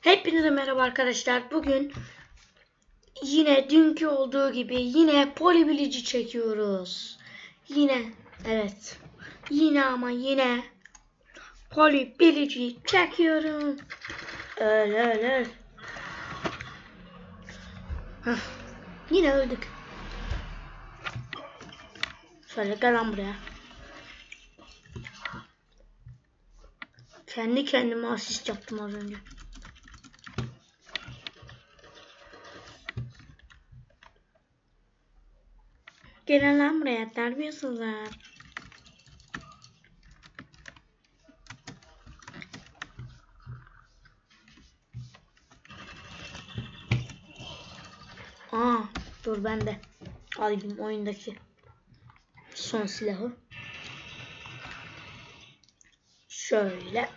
Hepinize merhaba arkadaşlar. Bugün yine dünkü olduğu gibi yine polibilici çekiyoruz. Yine evet. Yine ama yine polibilici çekiyorum. Öyle öyle. Hah, Yine öldük. Şöyle gel lan buraya. Kendi kendime asist yaptım az önce. Gelin lan buraya terbiyesizler. Aa, dur ben de alayım oyundaki son silahı. Şöyle.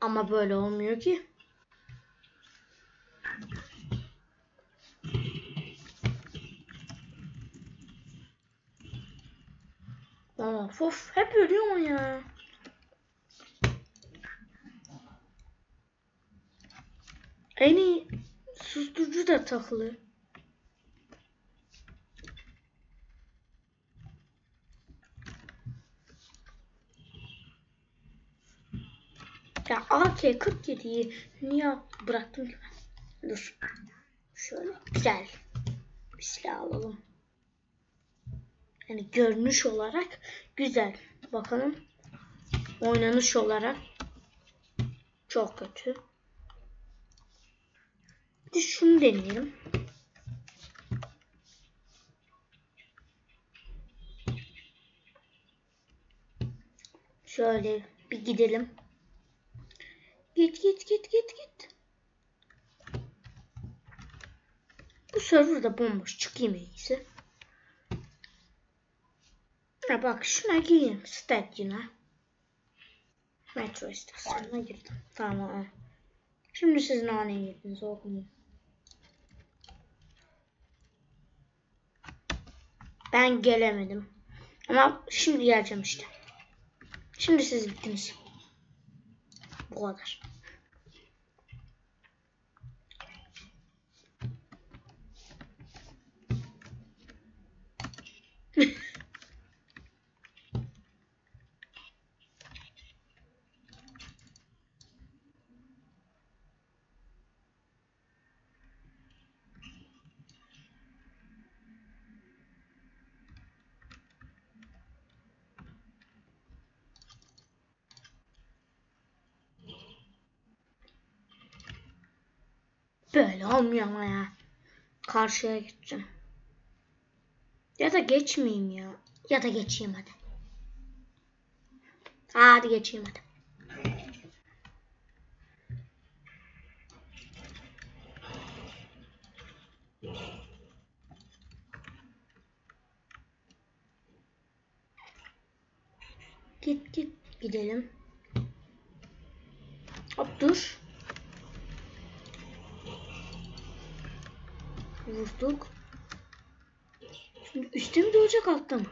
Ama böyle olmuyor ki. Of of hep ölüyor ya. En iyi susturucu da takılı. Ya AK-47'yi niye bıraktım ki ben? Dur. Şöyle güzel bir silah alalım. Yani görünüş olarak güzel. Bakalım. Oynanış olarak çok kötü. Bir de şunu deneyelim. Şöyle bir gidelim. Git git git git git. Bu server da bomboş çıkayım en iyisi. Ha bak şuna gireyim. Stadyuma. Metro istasyonuna girdim. Tamam. Şimdi siz nane girdiniz oğlum. Ben gelemedim. Ama şimdi geleceğim işte. Şimdi siz bittiniz. Bu kadar. Böyle olmuyor ama ya. Karşıya gideceğim. Ya da geçmeyeyim ya. Ya da geçeyim hadi. Hadi geçeyim hadi. Git git gidelim. Hop dur. Vurduk. Şimdi üstte mi doğacak altta mı?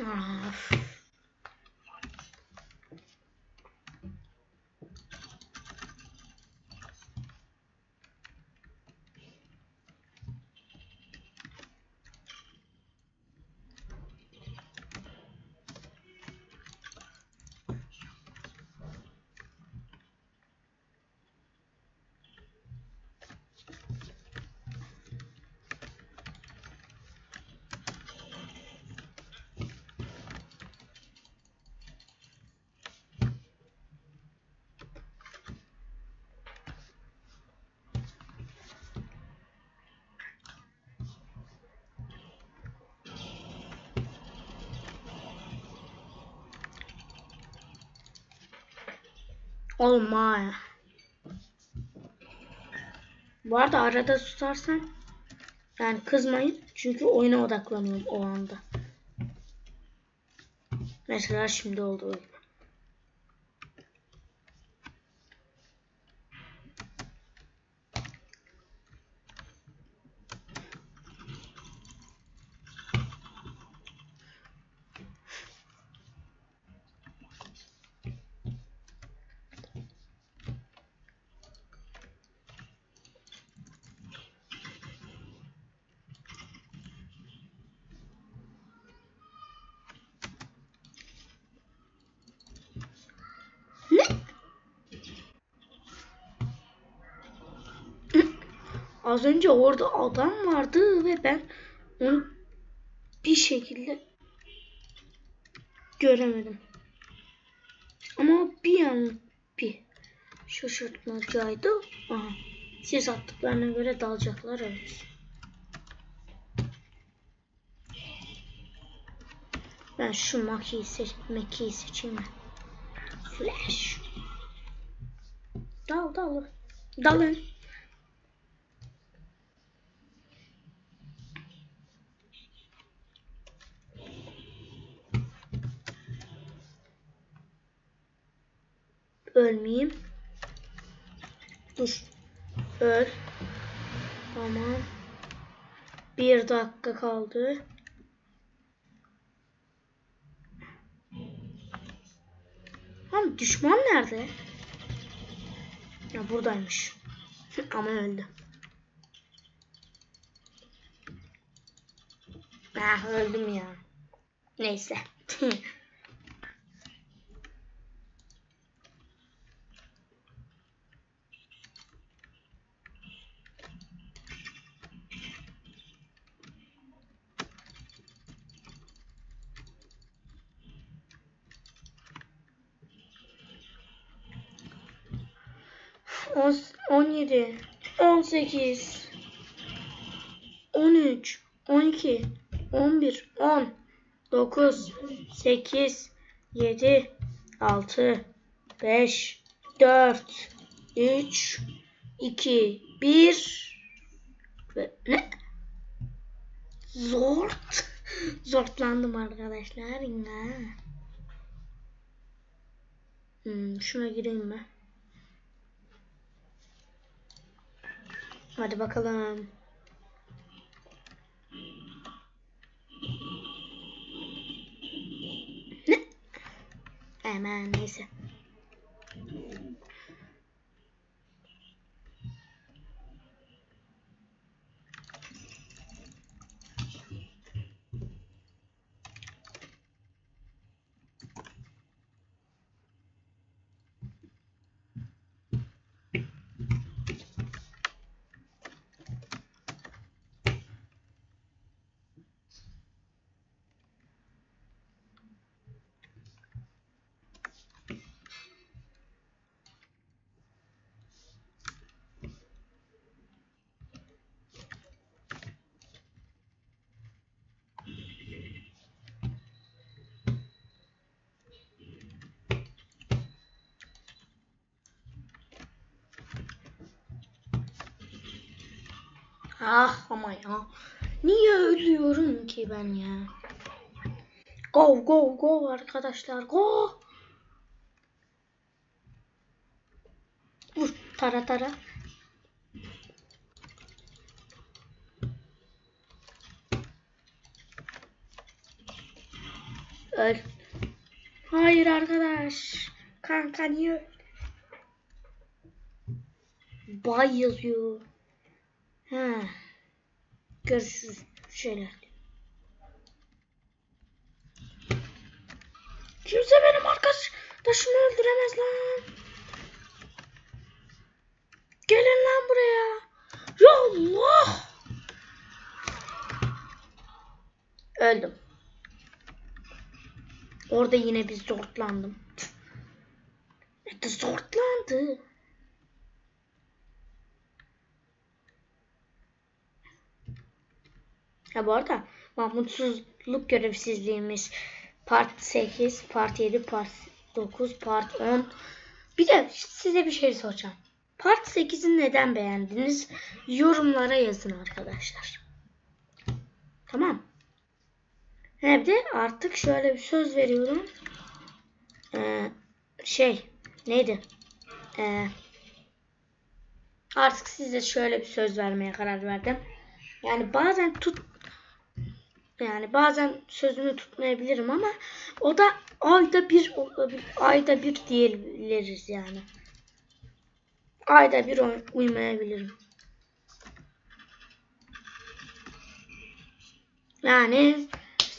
Of. Oh my. Bu arada arada susarsan yani kızmayın. Çünkü oyuna odaklanıyorum o anda. Mesela şimdi oldu oyun. Az önce orada adam vardı ve ben onu bir şekilde göremedim. Ama bir an bir şaşırtmacaydı. Aha. Siz attıklarına göre dalacaklar evet. Ben şu makiyi seç makiyi seçeyim. Flash. Dal dal. Dalın. Ölmeyeyim. Dur. Öl. Tamam. Bir dakika kaldı. Lan düşman nerede? Ya buradaymış. Ama öldü. Ah öldüm ya. Neyse. 17 18 13 12 11 10 9 8 7 6 5 4 3 2 1 ve ne? Zort. Zortlandım arkadaşlar yine. Hmm, şuna gireyim mi? Hadi bakalım. Ne? Hemen neyse. Ah ama ya. Niye ölüyorum ki ben ya? Go go go arkadaşlar go. Vur tara tara. Öl. Hayır arkadaş. Kanka niye öl? Bay yazıyor. Ha. Görüşürüz şeyler. Kimse benim arkadaşımı öldüremez lan. Gelin lan buraya. Ya Allah. Öldüm. Orada yine bir zortlandım. Evet zortlandı. Bu arada Mahmutsuzluk görevsizliğimiz part 8, part 7, part 9, part 10. Bir de size bir şey soracağım. Part 8'i neden beğendiniz? Yorumlara yazın arkadaşlar. Tamam. Hem de artık şöyle bir söz veriyorum. Ee, şey neydi? Ee, artık size şöyle bir söz vermeye karar verdim. Yani bazen tut yani bazen sözümü tutmayabilirim ama o da ayda bir. Ayda bir diyebiliriz yani. Ayda bir uy- uymayabilirim. Yani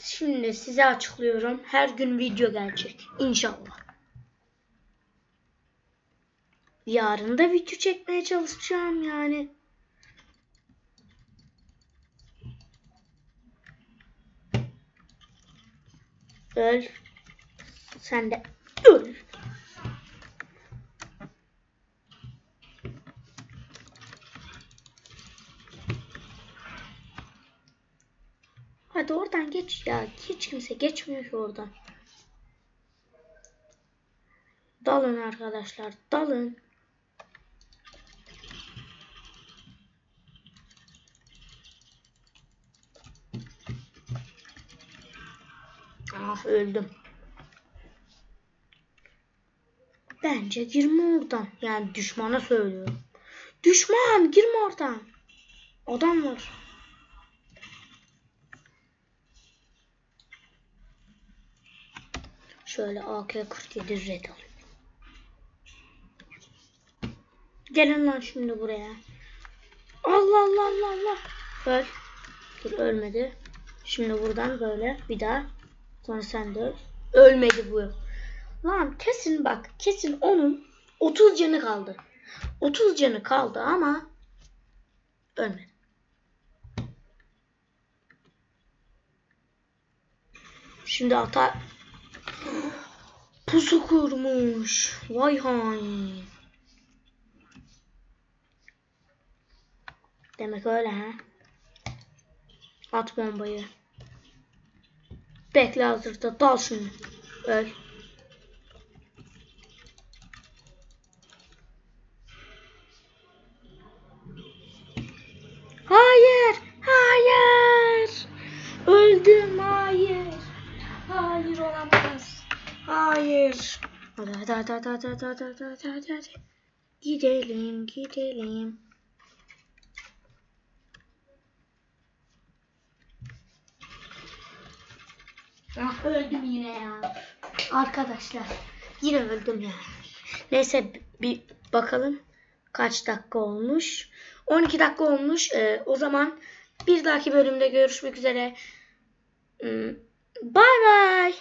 şimdi size açıklıyorum. Her gün video gelecek. İnşallah. Yarın da video çekmeye çalışacağım yani. Öl. Sen de öl. Hadi oradan geç ya. Hiç kimse geçmiyor ki oradan. Dalın arkadaşlar. Dalın. Ah öldüm. Bence girme oradan. Yani düşmana söylüyorum. Düşman girme oradan. Adam var. Şöyle AK-47 red alayım. Gelin lan şimdi buraya. Allah Allah Allah Allah. Öl. Dur ölmedi. Şimdi buradan böyle bir daha. Sonra sen de öl. Ölmedi bu. Lan kesin bak. Kesin onun 30 canı kaldı. 30 canı kaldı ama ölmedi. Şimdi ata pusu kurmuş. Vay hain. Demek öyle ha. At bombayı. Bekle hazırda. Dal şunu. Öl. Hayır. Hayır. Öldüm. Hayır. Hayır olamaz. Hayır. Hadi hadi hadi hadi hadi hadi hadi hadi. Gidelim gidelim. Ah öldüm yine ya. Arkadaşlar yine öldüm ya. Neyse bir bakalım kaç dakika olmuş. 12 dakika olmuş. Ee, o zaman bir dahaki bölümde görüşmek üzere. Hmm, Bay bay.